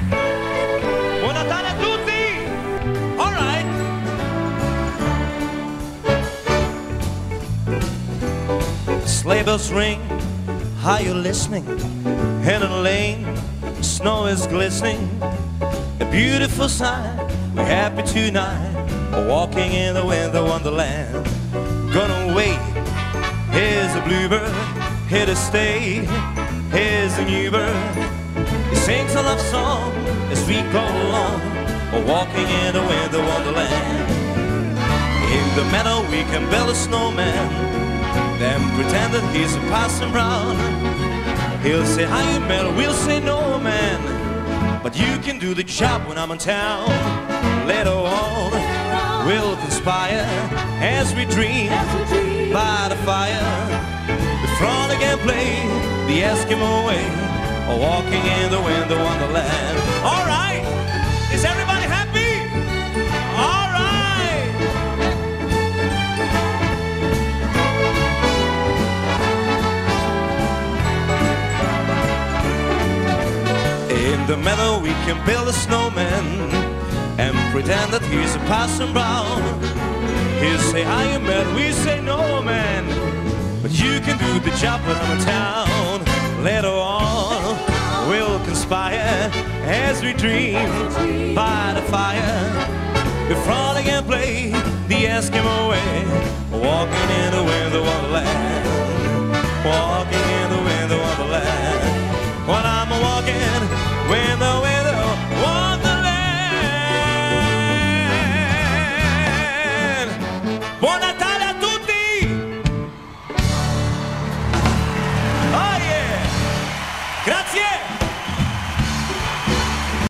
Buon Natale a tutti! All right! Sleigh bells ring, are you listening? In a lane, snow is glistening. A beautiful sight, we're happy tonight. Walking in the winter wonderland. Gonna wait, here's a bluebird, here to stay. Here's a new bird, he sings a love song as we go along. Walking in the winter wonderland. In the meadow we can build a snowman, then pretend that he's a Parson Brown. He'll say hi, man, we'll say no, man. But you can do the job when I'm in town. Later on, we'll conspire as we dream by the fire. The frolic and play the Eskimo way, walking in the winter wonderland. All right, is everybody happy? All right. In the meadow we can build a snowman and pretend that he's a Parson Brown. He'll say hi, man, we say no, man. But you can do the job when I'm in town. As we dream by the fire. We frolic and play the Eskimo way, walking in the winter